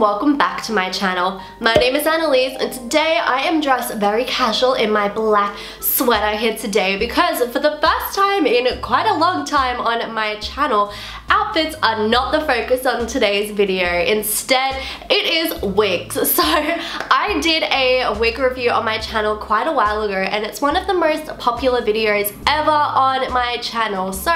welcome back to my channel. My name is Annalise and today I am dressed very casual in my black sweater here today because for the first time in quite a long time on my channel, outfits are not the focus on today's video. Instead, it is wigs. So I did a wig review on my channel quite a while ago and it's one of the most popular videos ever on my channel. So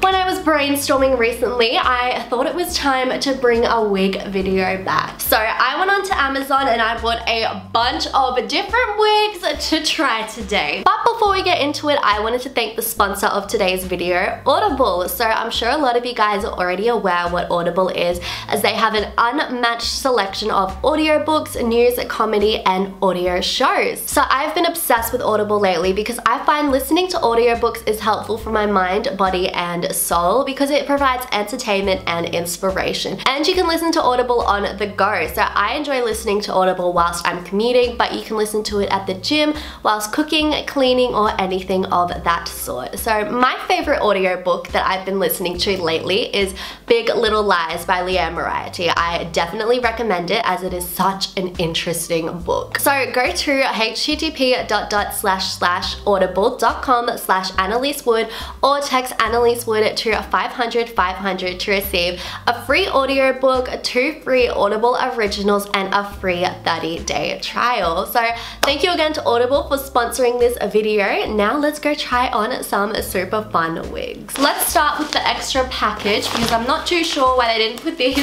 when I was brainstorming recently, I thought it was time to bring a wig video back. So I went onto Amazon and I bought a bunch of different wigs to try today. But before we get into it, I wanted to thank the sponsor of today's video, Audible. So I'm sure a lot of you guys are already aware what Audible is as they have an unmatched selection of audiobooks, news, comedy, and audio shows. So I've been obsessed with Audible lately because I find listening to audiobooks is helpful for my mind, body, and soul because it provides entertainment and inspiration. And you can listen to Audible on the go. So I enjoy listening to Audible whilst I'm commuting, but you can listen to it at the gym, whilst cooking, cleaning, or anything of that sort. So my favorite audiobook that I've been listening to lately is Big Little Lies by Liane Moriarty. I definitely recommend it as it is such an interesting book. So go to http slash slash audible.com slash Annalise Wood or text Annalise Wood to 500 500 to receive a free audiobook, two free Audible originals, and a free 30 day trial. So thank you again to Audible for sponsoring this video. Now let's go try on some super fun wigs. Let's start with the extra package because I'm not too sure why they didn't put these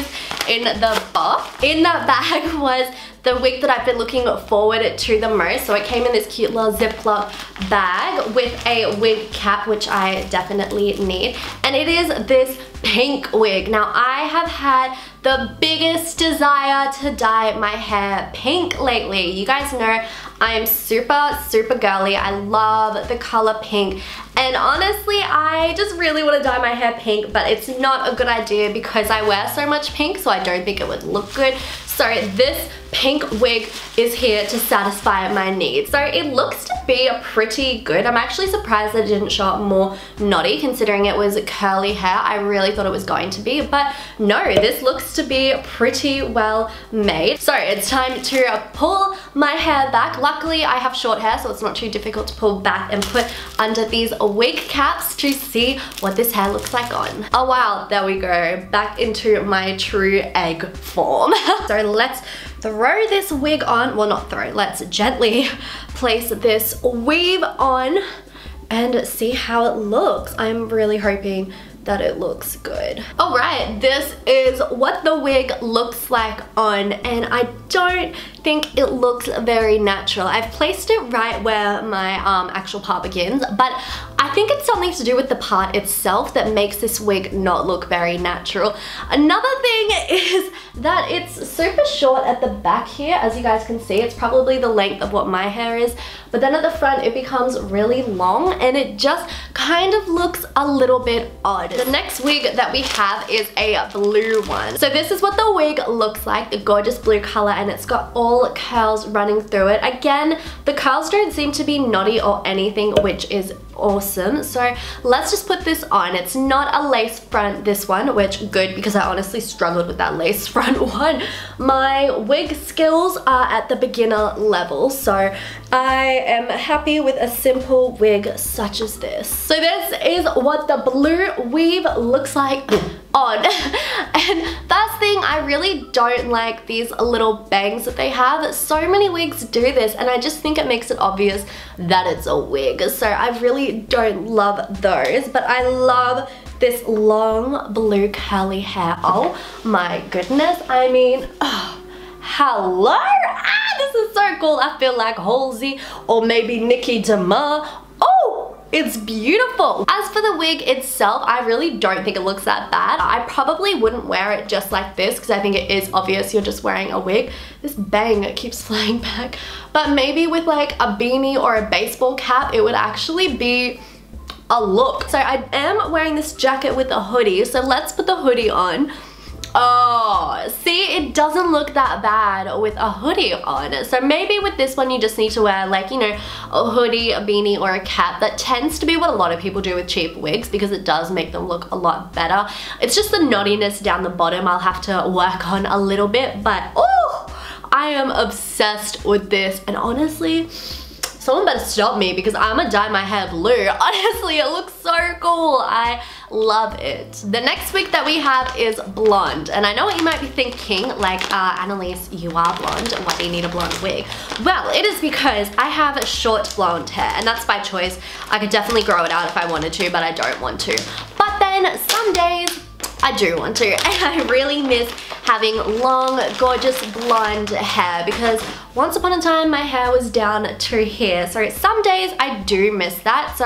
in the box. In that bag was the wig that I've been looking forward to the most. So it came in this cute little Ziploc bag with a wig cap, which I definitely need. And it is this pink wig. Now I have had the biggest desire to dye my hair pink lately. You guys know I am super, super girly. I love the color pink. And honestly, I just really want to dye my hair pink, but it's not a good idea because I wear so much pink, so I don't think it would look good. So this pink wig is here to satisfy my needs. So it looks to be pretty good. I'm actually surprised that it didn't show up more knotty considering it was curly hair. I really thought it was going to be, but no, this looks to be pretty well made. So it's time to pull my hair back. Luckily, I have short hair, so it's not too difficult to pull back and put under these wig caps to see what this hair looks like on. Oh wow, there we go. Back into my true egg form. so let's throw this wig on, well not throw, let's gently place this weave on and see how it looks. I'm really hoping that it looks good. All right, this is what the wig looks like on and I don't think it looks very natural. I've placed it right where my um, actual part begins, but I think it's something to do with the part itself that makes this wig not look very natural. Another thing is that it's super short at the back here. As you guys can see, it's probably the length of what my hair is, but then at the front it becomes really long and it just kind of looks a little bit odd. The next wig that we have is a blue one. So this is what the wig looks like, the gorgeous blue color and it's got all curls running through it. Again, the curls don't seem to be knotty or anything, which is awesome. So let's just put this on. It's not a lace front, this one, which good because I honestly struggled with that lace front one. My wig skills are at the beginner level, so I am happy with a simple wig such as this. So this is what the blue weave looks like on. and that's thing, I really don't like these little bangs that they have. So many wigs do this and I just think it makes it obvious that it's a wig. So I really don't love those, but I love this long blue curly hair. Oh my goodness, I mean, oh, hello? Ah, this is so cool. I feel like Halsey or maybe Nikki DeMar. It's beautiful. As for the wig itself, I really don't think it looks that bad. I probably wouldn't wear it just like this because I think it is obvious you're just wearing a wig. This bang keeps flying back. But maybe with like a beanie or a baseball cap, it would actually be a look. So I am wearing this jacket with a hoodie. So let's put the hoodie on. Oh, see, it doesn't look that bad with a hoodie on. So maybe with this one, you just need to wear like, you know, a hoodie, a beanie, or a cap. That tends to be what a lot of people do with cheap wigs because it does make them look a lot better. It's just the knottiness down the bottom I'll have to work on a little bit, but oh, I am obsessed with this. And honestly, someone better stop me because I'm gonna dye my hair blue. Honestly, it looks so cool. I love it. The next wig that we have is blonde. And I know what you might be thinking, like, uh, Annalise, you are blonde. Why do you need a blonde wig? Well, it is because I have short blonde hair and that's by choice. I could definitely grow it out if I wanted to, but I don't want to. But then some days I do want to and I really miss having long gorgeous blonde hair because once upon a time my hair was down to here. So some days I do miss that. So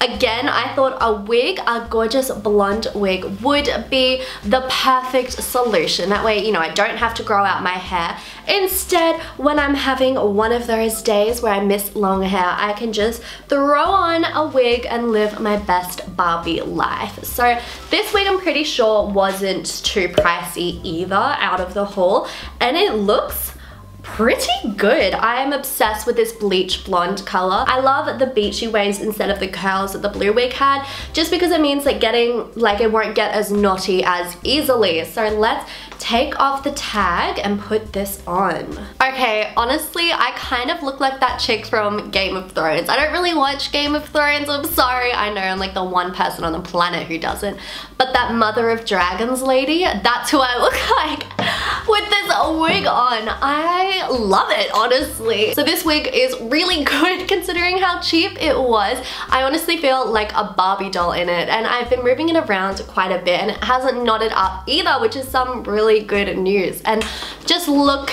again I thought a wig a gorgeous blonde wig would be the perfect solution. That way you know I don't have to grow out my hair. Instead when I'm having one of those days where I miss long hair I can just throw on a wig and live my best Barbie life. So this wig I'm pretty sure wasn't too pricey either out of the haul. And it looks pretty good. I am obsessed with this bleach blonde color. I love the beachy waves instead of the curls that the blue wig had, just because it means like getting, like it won't get as knotty as easily. So let's take off the tag and put this on. Okay, honestly, I kind of look like that chick from Game of Thrones. I don't really watch Game of Thrones, I'm sorry. I know I'm like the one person on the planet who doesn't. But that Mother of Dragons lady, that's who I look like with this wig on. I love it, honestly. So this wig is really good considering how cheap it was. I honestly feel like a Barbie doll in it and I've been moving it around quite a bit and it hasn't knotted up either, which is some really good news. And just look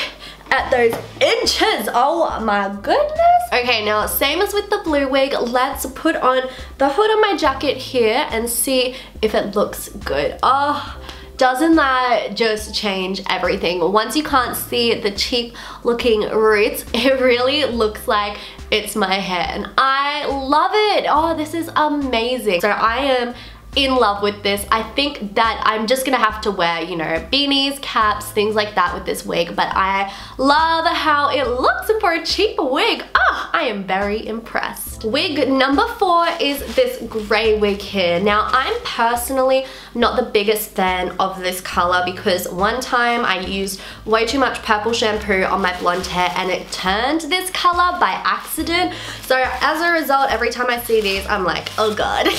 at those inches. Oh my goodness. Okay, now same as with the blue wig, let's put on the hood of my jacket here and see if it looks good. Oh, doesn't that just change everything? Once you can't see the cheap looking roots, it really looks like it's my hair and I love it. Oh, this is amazing. So I am in love with this. I think that I'm just gonna have to wear, you know, beanies, caps, things like that with this wig, but I love how it looks for a cheap wig, ah, I am very impressed. Wig number four is this gray wig here. Now, I'm personally not the biggest fan of this color because one time I used way too much purple shampoo on my blonde hair and it turned this color by accident. So as a result, every time I see these, I'm like, oh god.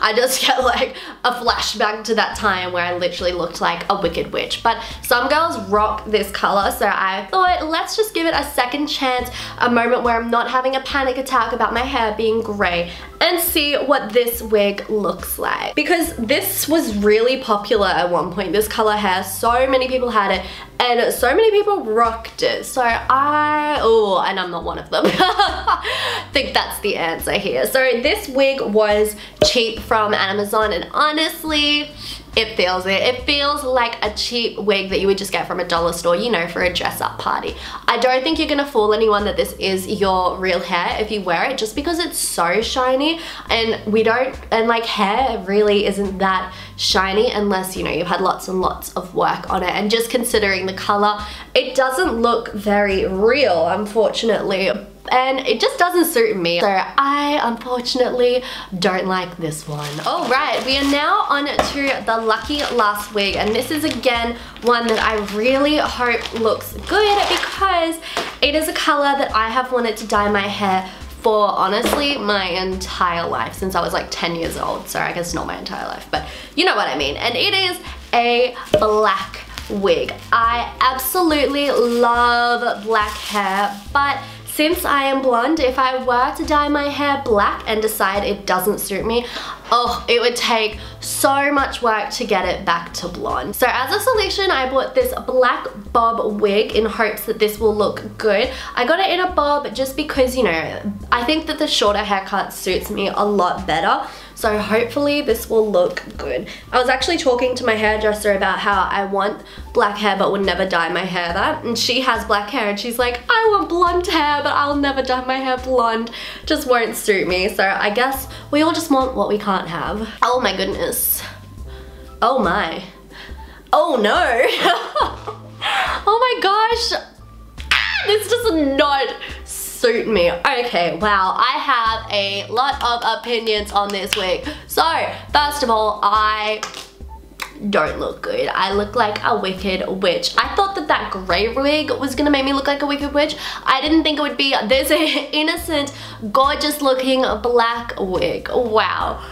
I just get like a flashback to that time where I literally looked like a wicked witch. But some girls rock this color, so I thought let's just give it a second chance, a moment where I'm not having a panic attack about my hair being gray and see what this wig looks like. Because this was really popular at one point, this color hair. So many people had it and so many people rocked it. So I, oh, and I'm not one of them. think that's the answer here. So this wig was cheap from Amazon and honestly, it feels it. It feels like a cheap wig that you would just get from a dollar store, you know, for a dress up party. I don't think you're gonna fool anyone that this is your real hair if you wear it just because it's so shiny and we don't, and like hair really isn't that shiny unless, you know, you've had lots and lots of work on it. And just considering the color, it doesn't look very real, unfortunately and it just doesn't suit me. So I unfortunately don't like this one. All right, we are now on to the Lucky Last wig and this is again one that I really hope looks good because it is a color that I have wanted to dye my hair for honestly my entire life since I was like 10 years old. Sorry, I guess not my entire life, but you know what I mean. And it is a black wig. I absolutely love black hair, but since I am blonde, if I were to dye my hair black and decide it doesn't suit me, oh, it would take so much work to get it back to blonde. So as a solution, I bought this black bob wig in hopes that this will look good. I got it in a bob just because, you know, I think that the shorter haircut suits me a lot better. So hopefully this will look good. I was actually talking to my hairdresser about how I want black hair but would never dye my hair that. And she has black hair and she's like, I want blonde hair but I'll never dye my hair blonde. Just won't suit me. So I guess we all just want what we can't have. Oh my goodness. Oh my. Oh no. oh my gosh. Ah, this does not suit me. Okay, wow, I have a lot of opinions on this wig. So, first of all, I don't look good. I look like a wicked witch. I thought that that grey wig was gonna make me look like a wicked witch. I didn't think it would be this innocent, gorgeous looking black wig. Wow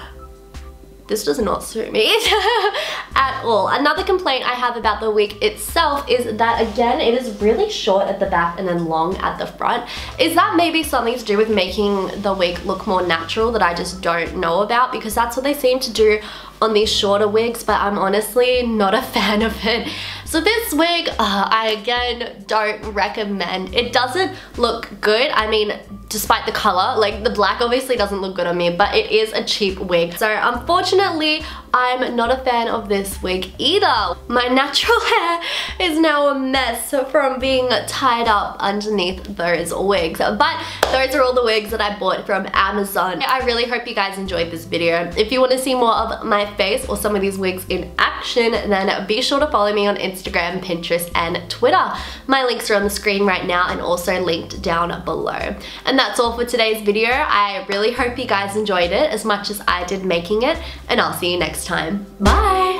this does not suit me at all. Another complaint I have about the wig itself is that again, it is really short at the back and then long at the front. Is that maybe something to do with making the wig look more natural that I just don't know about? Because that's what they seem to do on these shorter wigs, but I'm honestly not a fan of it. So this wig, uh, I again don't recommend. It doesn't look good. I mean, despite the color, like the black obviously doesn't look good on me, but it is a cheap wig. So unfortunately, I'm not a fan of this wig either. My natural hair is now a mess from being tied up underneath those wigs. But those are all the wigs that I bought from Amazon. I really hope you guys enjoyed this video. If you want to see more of my face or some of these wigs in action, then be sure to follow me on Instagram, Pinterest, and Twitter. My links are on the screen right now and also linked down below. And that's all for today's video. I really hope you guys enjoyed it as much as I did making it, and I'll see you next time. Bye!